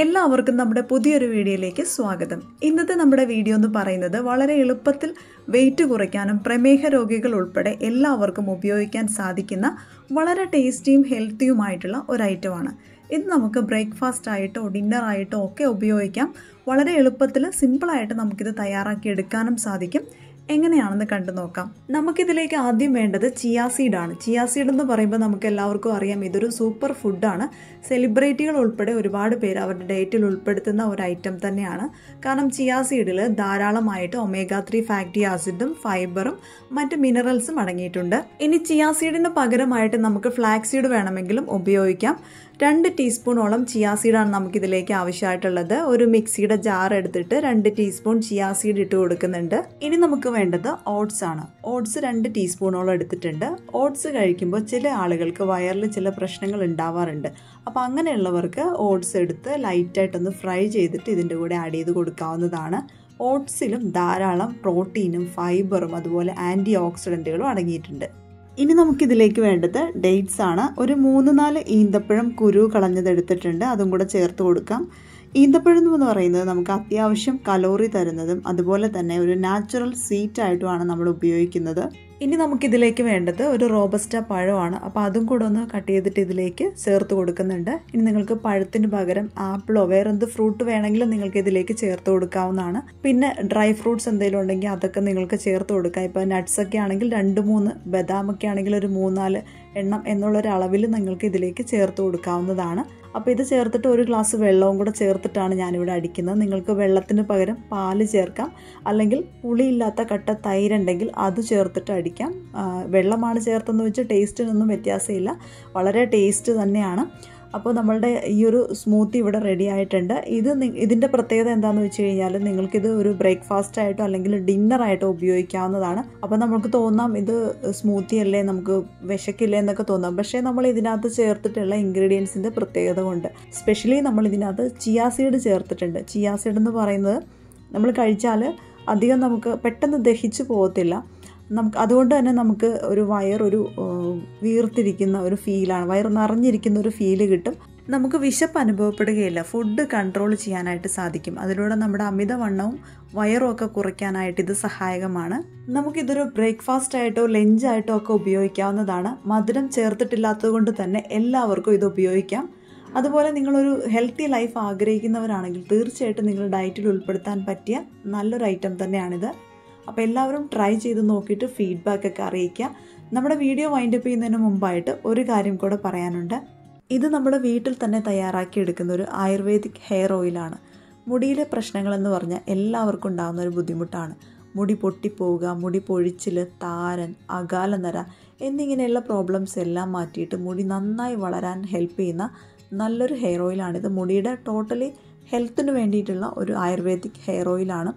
എല്ലാവർക്കും നമ്മുടെ പുതിയൊരു വീഡിയോയിലേക്ക് സ്വാഗതം. ഇന്നത്തെ നമ്മുടെ വീഡിയോ എന്ന് പറയുന്നത് വളരെ എളുപ്പത്തിൽ വെയിറ്റ് കുറയ്ക്കാനും പ്രമേഹ രോഗികൾ ഉൾപ്പെടെ എല്ലാവർക്കും ഉപയോഗിക്കാൻ സാധിക്കുന്ന വളരെ ടേസ്റ്റിയും ഹെൽത്തിയുമായിട്ടുള്ള ഒരു ഐറ്റമാണ് ഇത് നമുക്ക് ബ്രേക്ക്ഫാസ്റ്റ് ആയിട്ടോ ഡിന്നർ ആയിട്ടോ ഒക്കെ ഉപയോഗിക്കാം. വളരെ എളുപ്പത്തിൽ സിമ്പിളായിട്ട് നമുക്കിത് തയ്യാറാക്കി എടുക്കാനും സാധിക്കും. എങ്ങനെയാണെന്ന് കണ്ടു നോക്കാം. നമുക്കിതിലേക്ക് ആദ്യം വേണ്ടത് ചിയാ ആണ്. ചിയാ സീഡ് എന്ന് പറയുമ്പോൾ നമുക്ക് എല്ലാവർക്കും അറിയാം ഇതൊരു സൂപ്പർ ഫുഡാണ് സെലിബ്രിറ്റികൾ ഉൾപ്പെടെ ഒരുപാട് പേര് അവരുടെ ഡയറ്റിൽ ഉൾപ്പെടുത്തുന്ന ഒരു ഐറ്റം തന്നെയാണ്. കാരണം ചിയാ സീഡിൽ ധാരാളമായിട്ട് ഒമേഗ ത്രീ ഫാറ്റി ആസിഡും ഫൈബറും മറ്റ് മിനറൽസും അടങ്ങിയിട്ടുണ്ട്. ഇനി ചിയാ സീഡിന് പകരമായിട്ട് നമുക്ക് ഫ്ലാക്സ് സീഡ് വേണമെങ്കിലും ഉപയോഗിക്കാം. രണ്ട് ടീസ്പൂണോളം ചിയാ സീഡാണ് നമുക്കിതിലേക്ക് ആവശ്യമായിട്ടുള്ളത്. ഒരു മിക്സിയുടെ ജാർ എടുത്തിട്ട് രണ്ട് ടീസ്പൂൺ ചിയാ സീഡ് ഇട്ട് കൊടുക്കുന്നുണ്ട്. ഇനി നമുക്ക് വേണ്ടത് ഓട്സ് ആണ്. ഓട്സ് രണ്ട് ടീസ്പൂണോളം എടുത്തിട്ടുണ്ട്. ഓട്സ് കഴിക്കുമ്പോൾ ചില ആളുകൾക്ക് വയറിൽ ചില പ്രശ്നങ്ങൾ ഉണ്ടാവാറുണ്ട്. അപ്പോൾ അങ്ങനെയുള്ളവർക്ക് ഓട്സ് എടുത്ത് ലൈറ്റായിട്ടൊന്ന് ഫ്രൈ ചെയ്തിട്ട് ഇതിന്റെ കൂടെ ആഡ് ചെയ്ത് കൊടുക്കാവുന്നതാണ്. ഓട്സിലും ധാരാളം പ്രോട്ടീനും ഫൈബറും അതുപോലെ ആന്റി ഓക്സിഡന്റുകളും അടങ്ങിയിട്ടുണ്ട്. ഇനി നമുക്കിതിലേക്ക് വേണ്ടത് ഡേറ്റ്സ് ആണ്. ഒരു മൂന്ന് നാല് ഈന്തപ്പഴം കുരു കളഞ്ഞത് എടുത്തിട്ടുണ്ട്. അതും കൂടെ ചേർത്ത് കൊടുക്കാം. ഈന്തപ്പഴം എന്ന് പറയുന്നത് നമുക്ക് അത്യാവശ്യം കലോറി തരുന്നതും അതുപോലെ തന്നെ ഒരു നാച്ചുറൽ സീറ്റായിട്ടുമാണ് നമ്മൾ ഉപയോഗിക്കുന്നത്. ഇനി നമുക്കിതിലേക്ക് വേണ്ടത് ഒരു റോബസ്റ്റ പഴമാണ്. അപ്പോൾ അതും കൂടെ ഒന്ന് കട്ട് ചെയ്തിട്ട് ഇതിലേക്ക് ചേർത്ത് കൊടുക്കുന്നുണ്ട്. ഇനി നിങ്ങൾക്ക് പഴത്തിന് പകരം ആപ്പിളോ വേറെ എന്ത് ഫ്രൂട്ട് വേണമെങ്കിലും നിങ്ങൾക്ക് ഇതിലേക്ക് ചേർത്ത് കൊടുക്കാവുന്നതാണ്. പിന്നെ ഡ്രൈ ഫ്രൂട്ട്സ് എന്തെങ്കിലും ഉണ്ടെങ്കിൽ അതൊക്കെ നിങ്ങൾക്ക് ചേർത്ത് കൊടുക്കാം. ഇപ്പോൾ നട്ട്സ് ഒക്കെ ആണെങ്കിൽ രണ്ട് മൂന്ന് ബദാമൊക്കെ ആണെങ്കിൽ ഒരു മൂന്നാൽ എണ്ണം എന്നുള്ളൊരു അളവിൽ നിങ്ങൾക്ക് ഇതിലേക്ക് ചേർത്ത് കൊടുക്കാവുന്നതാണ്. അപ്പോൾ ഇത് ചേർത്തിട്ട് ഒരു ഗ്ലാസ് വെള്ളവും കൂടെ ചേർത്തിട്ടാണ് ഞാനിവിടെ അടിക്കുന്നത്. നിങ്ങൾക്ക് വെള്ളത്തിന് പകരം പാൽ ചേർക്കാം. അല്ലെങ്കിൽ പുളിയില്ലാത്ത കട്ട തൈരുണ്ടെങ്കിൽ അത് ചേർത്തിട്ട് അടിക്കാം. വെള്ളമാണ് ചേർത്തെന്ന് വെച്ച് ടേസ്റ്റിനൊന്നും വ്യത്യാസമില്ല. വളരെ ടേസ്റ്റ് തന്നെയാണ്. അപ്പോൾ നമ്മളുടെ ഈ ഒരു സ്മൂത്തി ഇവിടെ റെഡി ആയിട്ടുണ്ട്. ഇത് ഇതിന്റെ പ്രത്യേകത എന്താണെന്ന് വെച്ച് കഴിഞ്ഞാൽ നിങ്ങൾക്കിത് ഒരു ബ്രേക്ക്ഫാസ്റ്റ് ആയിട്ടോ അല്ലെങ്കിൽ ഡിന്നർ ആയിട്ടോ ഉപയോഗിക്കാവുന്നതാണ്. അപ്പോൾ നമുക്ക് തോന്നാം ഇത് സ്മൂത്തി അല്ലേ നമുക്ക് വിശക്കില്ലേ എന്നൊക്കെ തോന്നാം. പക്ഷേ നമ്മൾ ഇതിനകത്ത് ചേർത്തിട്ടുള്ള ഇൻഗ്രീഡിയൻസിന്റെ പ്രത്യേകത കൊണ്ട് സ്പെഷ്യലി നമ്മൾ ഇതിനകത്ത് ചിയാ സീഡ് ചേർത്തിട്ടുണ്ട്. ചിയാ സീഡ് എന്ന് പറയുന്നത് നമ്മൾ കഴിച്ചാൽ അധികം നമുക്ക് പെട്ടെന്ന് ദഹിച്ചു പോകത്തില്ല. നമുക്ക് അതുകൊണ്ട് തന്നെ നമുക്ക് ഒരു വയർ ഒരു വീർത്തിരിക്കുന്ന ഒരു ഫീലാണ് വയറ് നിറഞ്ഞിരിക്കുന്ന ഒരു ഫീൽ കിട്ടും. നമുക്ക് വിശപ്പ് അനുഭവപ്പെടുകയില്ല. ഫുഡ് കൺട്രോൾ ചെയ്യാനായിട്ട് സാധിക്കും. അതിലൂടെ നമ്മുടെ അമിതവണ്ണവും വയറും ഒക്കെ കുറയ്ക്കാനായിട്ട് ഇത് സഹായകമാണ്. നമുക്കിതൊരു ബ്രേക്ക്ഫാസ്റ്റ് ആയിട്ടോ ലഞ്ച് ആയിട്ടോ ഒക്കെ ഉപയോഗിക്കാവുന്നതാണ്. മധുരം ചേർത്തിട്ടില്ലാത്തത് കൊണ്ട് തന്നെ എല്ലാവർക്കും ഇത് ഉപയോഗിക്കാം. അതുപോലെ നിങ്ങളൊരു ഹെൽത്തി ലൈഫ് ആഗ്രഹിക്കുന്നവരാണെങ്കിൽ തീർച്ചയായിട്ടും നിങ്ങൾ ഡയറ്റിൽ ഉൾപ്പെടുത്താൻ പറ്റിയ നല്ലൊരു ഐറ്റം തന്നെയാണിത്. അപ്പോൾ എല്ലാവരും ട്രൈ ചെയ്ത് നോക്കിയിട്ട് ഫീഡ്ബാക്ക് ഒക്കെ അറിയിക്കുക. നമ്മുടെ വീഡിയോ വൈൻഡപ്പ് ചെയ്യുന്നതിന് മുമ്പായിട്ട് ഒരു കാര്യം കൂടെ പറയാനുണ്ട്. ഇത് നമ്മുടെ വീട്ടിൽ തന്നെ തയ്യാറാക്കി എടുക്കുന്ന ഒരു ആയുർവേദിക് ഹെയർ ഓയിലാണ് മുടിയിലെ പ്രശ്നങ്ങളെന്ന് പറഞ്ഞാൽ എല്ലാവർക്കും ഉണ്ടാകുന്ന ഒരു ബുദ്ധിമുട്ടാണ്. മുടി പൊട്ടിപ്പോവുക മുടി പൊഴിച്ചിൽ താരൻ അകാലനര എന്നിങ്ങനെയുള്ള പ്രോബ്ലംസ് എല്ലാം മാറ്റിയിട്ട് മുടി നന്നായി വളരാൻ ഹെൽപ്പ് ചെയ്യുന്ന നല്ലൊരു ഹെയർ ഓയിലാണിത് മുടിയുടെ ടോട്ടലി ഹെൽത്തിന് വേണ്ടിയിട്ടുള്ള ഒരു ആയുർവേദിക് ഹെയർ ഓയിലാണ്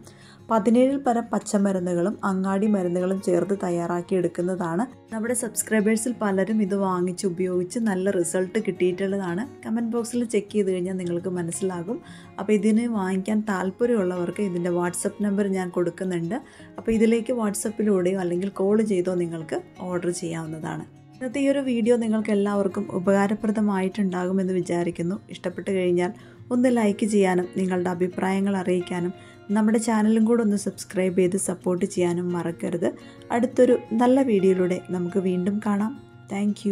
പതിനേഴിൽ പരം പച്ചമരുന്നുകളും അങ്ങാടി മരുന്നുകളും ചേർത്ത് തയ്യാറാക്കി എടുക്കുന്നതാണ്. നമ്മുടെ സബ്സ്ക്രൈബേഴ്സിൽ പലരും ഇത് വാങ്ങിച്ച് ഉപയോഗിച്ച് നല്ല റിസൾട്ട് കിട്ടിയിട്ടുള്ളതാണ്. കമന്റ് ബോക്സിൽ ചെക്ക് ചെയ്ത് കഴിഞ്ഞാൽ നിങ്ങൾക്ക് മനസ്സിലാകും. അപ്പോൾ ഇതിന് വാങ്ങിക്കാൻ താല്പര്യമുള്ളവർക്ക് ഇതിന്റെ വാട്സപ്പ് നമ്പർ ഞാൻ കൊടുക്കുന്നുണ്ട്. അപ്പോൾ ഇതിലേക്ക് വാട്സപ്പിലൂടെയോ അല്ലെങ്കിൽ കോൾ ചെയ്തോ നിങ്ങൾക്ക് ഓർഡർ ചെയ്യാവുന്നതാണ്. ഇന്നത്തെ ഈ ഒരു വീഡിയോ നിങ്ങൾക്ക് എല്ലാവർക്കും ഉപകാരപ്രദമായിട്ടുണ്ടാകുമെന്ന് വിചാരിക്കുന്നു. ഇഷ്ടപ്പെട്ട് കഴിഞ്ഞാൽ ഒന്ന് ലൈക്ക് ചെയ്യാനും നിങ്ങളുടെ അഭിപ്രായങ്ങൾ അറിയിക്കാനും നമ്മുടെ ചാനലും കൂടെ ഒന്ന് സബ്സ്ക്രൈബ് ചെയ്ത് സപ്പോർട്ട് ചെയ്യാനും മറക്കരുത്. അടുത്തൊരു നല്ല വീഡിയോയിലൂടെ നമുക്ക് വീണ്ടും കാണാം. താങ്ക്